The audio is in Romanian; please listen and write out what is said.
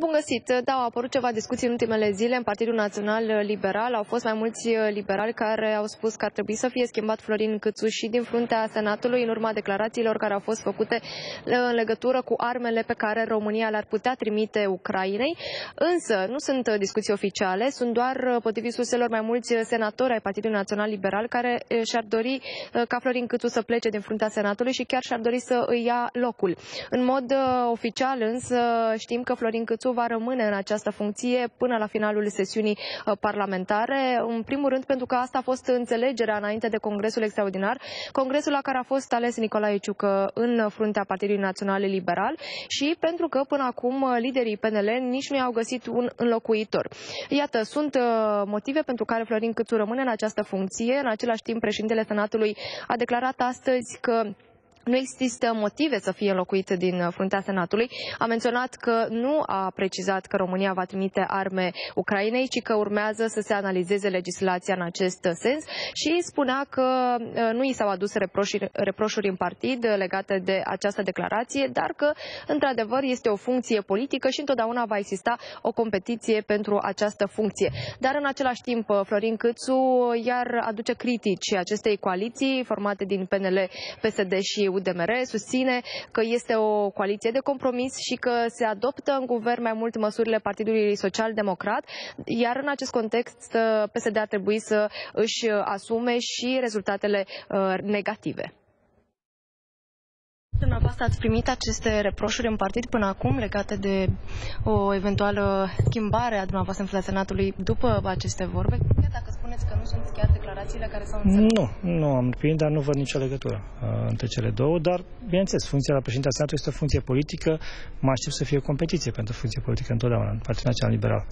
Bun găsit! Da, au apărut ceva discuții în ultimele zile în Partidul Național Liberal. Au fost mai mulți liberali care au spus că ar trebui să fie schimbat Florin Câțu și din fruntea Senatului în urma declarațiilor care au fost făcute în legătură cu armele pe care România le-ar putea trimite Ucrainei. Însă nu sunt discuții oficiale, sunt doar potrivit surselor mai mulți senatori ai Partidului Național Liberal care și-ar dori ca Florin Câțu să plece din fruntea Senatului și chiar și-ar dori să îi ia locul. În mod oficial însă știm că Florin Câțu Câțu va rămâne în această funcție până la finalul sesiunii uh, parlamentare. În primul rând pentru că asta a fost înțelegerea înainte de Congresul Extraordinar, Congresul la care a fost ales Nicolae Ciucă în fruntea Partidului Național Liberal și pentru că până acum uh, liderii PNL nici nu i-au găsit un înlocuitor. Iată, sunt uh, motive pentru care Florin Câțu rămâne în această funcție. În același timp, președintele Senatului a declarat astăzi că nu există motive să fie înlocuit din fruntea Senatului. A menționat că nu a precizat că România va trimite arme Ucrainei, ci că urmează să se analizeze legislația în acest sens și spunea că uh, nu i s-au adus reproșuri, reproșuri în partid legate de această declarație, dar că într-adevăr este o funcție politică și întotdeauna va exista o competiție pentru această funcție. Dar în același timp Florin Câțu iar aduce critici acestei coaliții formate din PNL, PSD și UDMR susține că este o coaliție de compromis și că se adoptă în guvern mai mult măsurile Partidului Social Democrat, iar în acest context PSD ar trebui să își asume și rezultatele uh, negative. Dumneavoastră ați primit aceste reproșuri în partid până acum legate de o eventuală schimbare a dumneavoastră în fața Senatului după aceste vorbe? Chiar dacă spuneți că nu sunt chiar declarațiile care s-au înțeles? Nu, nu am primit, dar nu văd nicio legătură uh, între cele două, dar, bineînțeles, funcția la președintea Senatului este o funcție politică, mă aștept să fie o competiție pentru funcție politică întotdeauna în Partidul Național Liberal.